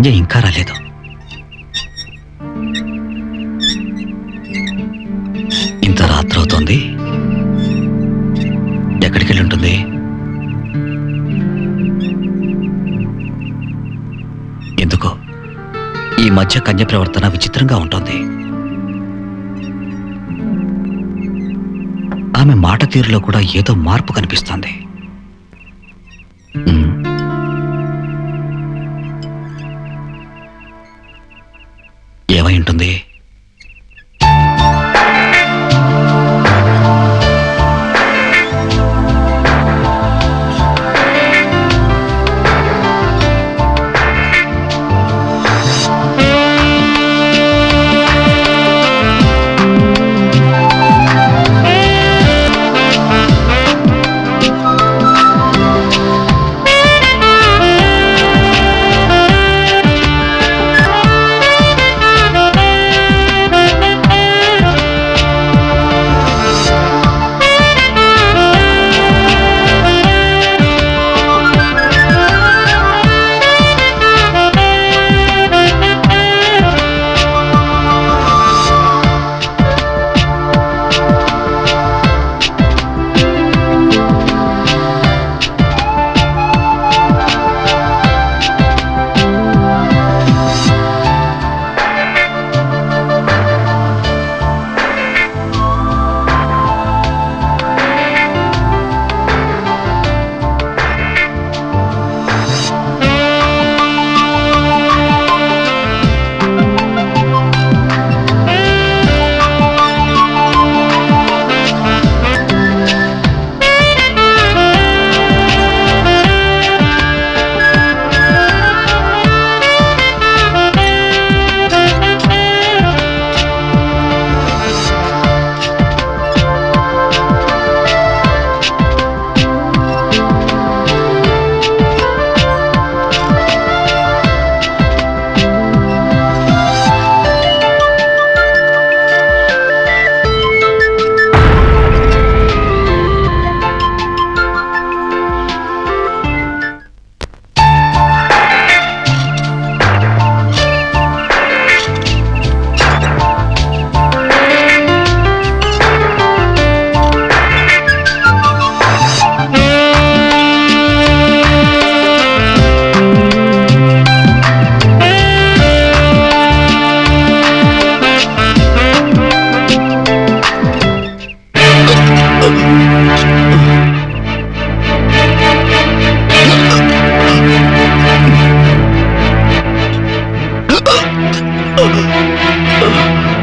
సంజయ్ ఇంకా రాలేదు. ఇంత రాత్రి అవుతోంది. ఎక్కడికి వెళ్ళి ఉంటుంది? ఎందుకో? ఈ మధ్య కన్య ప్రవర్తన విచిత్రంగా ఉంటుంది. ఆమె మాట తీరులో కూడా ఏదో మార్పు కనిపిస్తోంది. Ugh.